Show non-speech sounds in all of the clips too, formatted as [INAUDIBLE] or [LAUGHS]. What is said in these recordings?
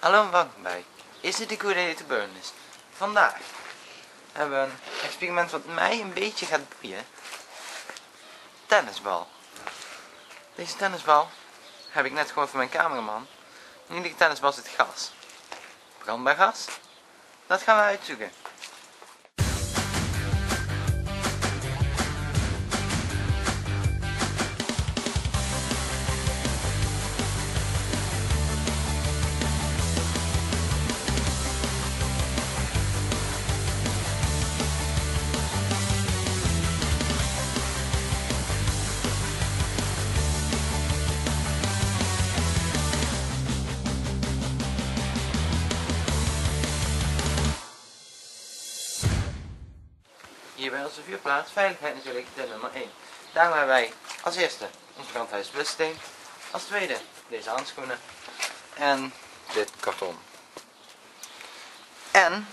Hallo en welkom bij Is een goede idee te burn is? Vandaag hebben we een experiment wat mij een beetje gaat boeien. Tennisbal. Deze tennisbal heb ik net gehoord van mijn cameraman. In iedere tennisbal zit gas. Brandbaar gas? Dat gaan we uitzoeken. Bij onze vuurplaats, veiligheid natuurlijk de nummer 1. Daarom hebben wij als eerste onze brandhuis blussteen. Als tweede deze handschoenen. En dit karton. En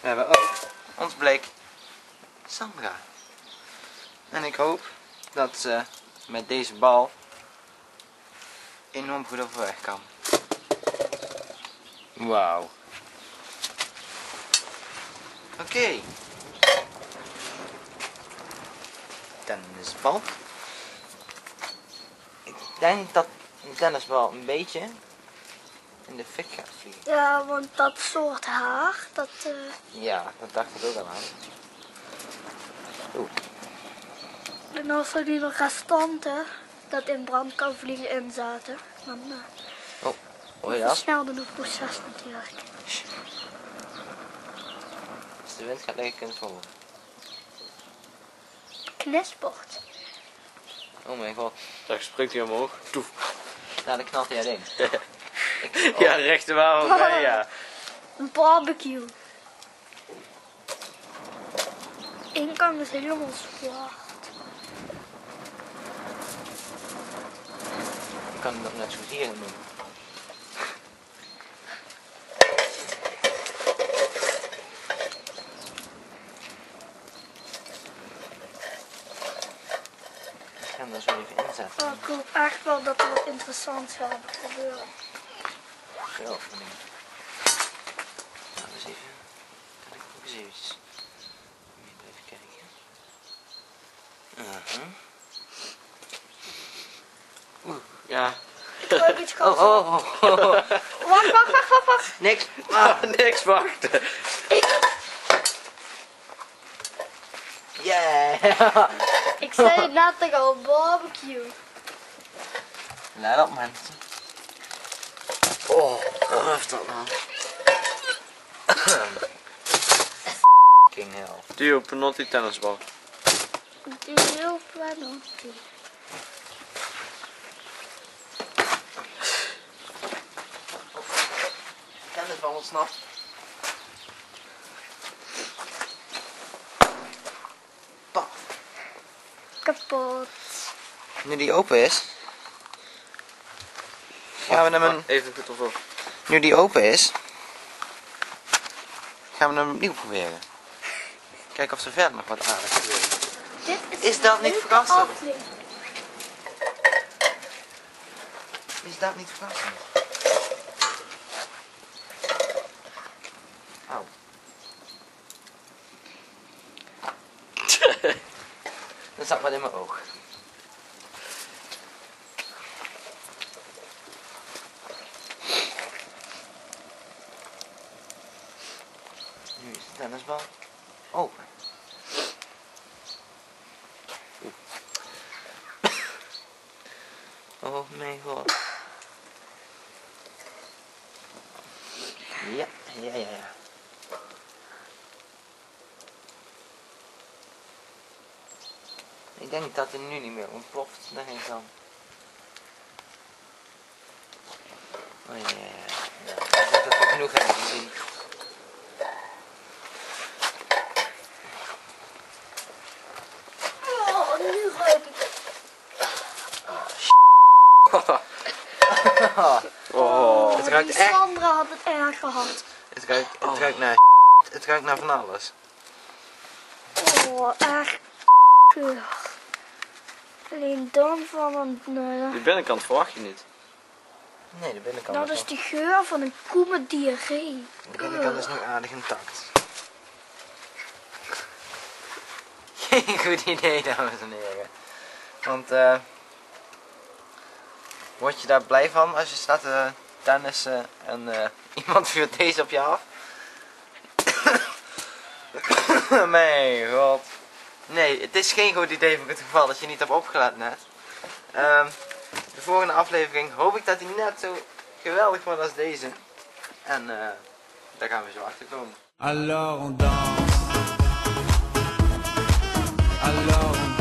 we hebben ook ons bleek Sandra. En ik hoop dat ze met deze bal enorm goed overweg kan. Wauw. Oké. Tennisbal. Ik denk dat een tennisbal een beetje in de fik gaat vliegen. Ja, want dat soort haar, dat... eh, Ja, dat dacht ik ook al aan. Oeh, en als er die nog restanten dat in brand kan vliegen in zaten, dan uh, hoor je dat? versnelde het proces natuurlijk. Als de wind gaat liggen, kun je het horen. Knisport. Oh mijn god. Daar springt hij omhoog. Toef. Nou, dan knalt hij erin. [LAUGHS] Ik, oh, Ja, rechte waar [LAUGHS] bij, ja. Een barbecue. Ingang is helemaal zwart. Ik kan dat net zo hier doen. Ik ga hem er zo even inzetten. Maar ik hoop echt wel dat er wat interessants gaat gebeuren. Van die. Nou, eens even. Kan ik ook eens eventjes. Even kijken. Uh Oeh, ja. Ik wil ook iets [LAUGHS] Oh, oh, oh, oh, oh. Wacht, wacht, wacht, wacht, wacht. Niks. Ah, [LAUGHS] niks wachten. Yeah. [LAUGHS] Ik zei het net al, barbecue. Let op mensen. Oh, ruf dat man. King hell. Duo Penotti tennisbal. Die heel penalty. Tennisbal ontsnapt. Kapot. Nu die open is. Gaan we hem een, Even goed ervoor. nu die open is. Gaan we hem opnieuw proberen. Kijken of er verder nog wat aardig gebeurt. Is, Is dat niet verrassend? Is dat niet verrassend? Auw. Zat wat in mijn oog. Nu is de tennisbal open. Oh mijn god. Ja, ja, ja, ja. Ik denk dat hij nu niet meer ontploft daarheen kan. Oh ja, ja, ja. ja. Ik denk dat we genoeg hebben gezien. Oh, nu ruik ik het. Oh. Het ruikt echt- Sandra had het erg gehad. Het ruikt, het ruikt naar Het ruikt naar van alles. Oh, echt. Alleen dan van een... nou. Die binnenkant verwacht je niet. Nee, de binnenkant Dat is die geur van een koe met diarree. De binnenkant is nog aardig intact. Geen goed idee, dames en heren. Want, eh. word je daar blij van als je staat te tennissen en eh, iemand vuurt deze op je af? [COUGHS] Mijn god. Nee, het is geen goed idee voor het geval dat je niet hebt opgelet net. Ehm, de volgende aflevering hoop ik dat die net zo geweldig wordt als deze. En eh, daar gaan we zo achter komen. Alors on danse. Alors